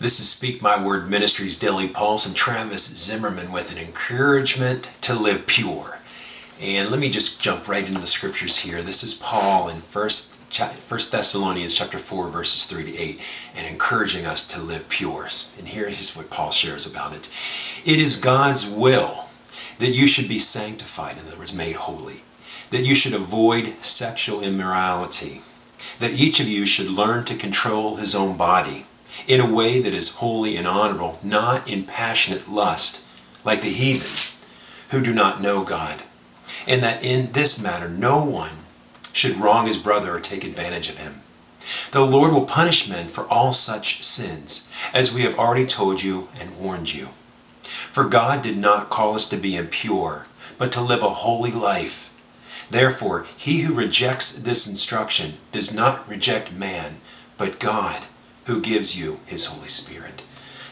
This is Speak My Word Ministries Daily Pulse and Travis Zimmerman with an encouragement to live pure. And let me just jump right into the scriptures here. This is Paul in First, First Thessalonians chapter 4, verses 3 to 8, and encouraging us to live pure. And here is what Paul shares about it. It is God's will that you should be sanctified, in other words, made holy, that you should avoid sexual immorality, that each of you should learn to control his own body in a way that is holy and honorable, not in passionate lust, like the heathen who do not know God. And that in this matter no one should wrong his brother or take advantage of him. The Lord will punish men for all such sins, as we have already told you and warned you. For God did not call us to be impure, but to live a holy life. Therefore, he who rejects this instruction does not reject man, but God who gives you his Holy Spirit.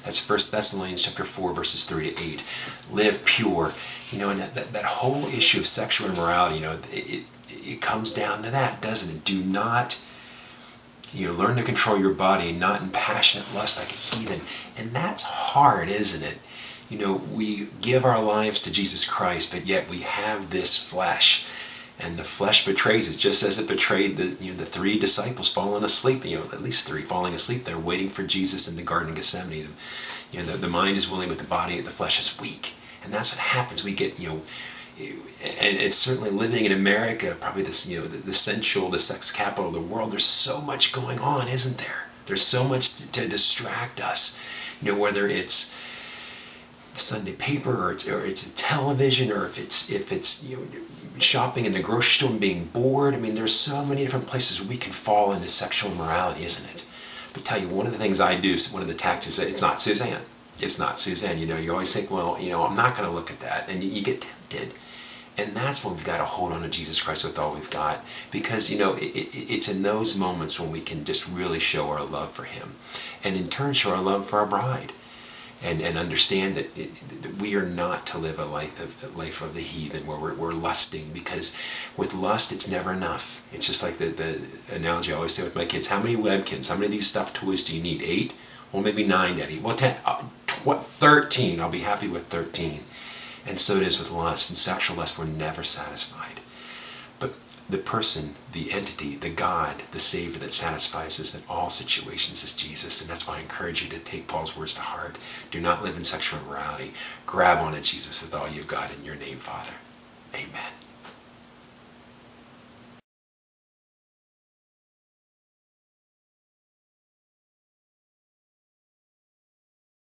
That's 1 Thessalonians chapter 4, verses 3 to 8. Live pure. You know, and that, that, that whole issue of sexual immorality, you know, it, it, it comes down to that, doesn't it? Do not you know, learn to control your body, not in passionate lust like a heathen. And that's hard, isn't it? You know, we give our lives to Jesus Christ, but yet we have this flesh and the flesh betrays it just as it betrayed the you know the three disciples falling asleep you know at least three falling asleep. They're waiting for jesus in the garden of gethsemane. You know the, the mind is willing but the body the flesh is weak. And that's what happens. We get you know and it's certainly living in america probably this you know the, the sensual the sex capital of the world there's so much going on isn't there? There's so much to, to distract us. You know whether it's the Sunday paper or it's or it's television or if it's if it's you know shopping in the grocery store and being bored. I mean, there's so many different places we can fall into sexual immorality, isn't it? But tell you, one of the things I do, one of the tactics, that it's not Suzanne. It's not Suzanne. You know, you always think, well, you know, I'm not going to look at that, and you get tempted. And that's when we've got to hold on to Jesus Christ with all we've got. Because, you know, it, it, it's in those moments when we can just really show our love for Him. And in turn, show our love for our bride and, and understand that, it, that we are not to live a life of a life of the heathen where we're, we're lusting because with lust it's never enough. It's just like the, the analogy i always say with my kids. How many Webkinz how many of these stuffed toys do you need? Eight? Well maybe nine daddy. Well 10 uh, 13 i'll be happy with 13 and so it is with lust. And sexual lust we're never satisfied the person, the entity, the God, the Savior that satisfies us in all situations is Jesus. And that's why I encourage you to take Paul's words to heart. Do not live in sexual immorality. Grab on to Jesus with all you've got in your name, Father. Amen.